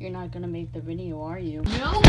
You're not gonna make the video, are you? No!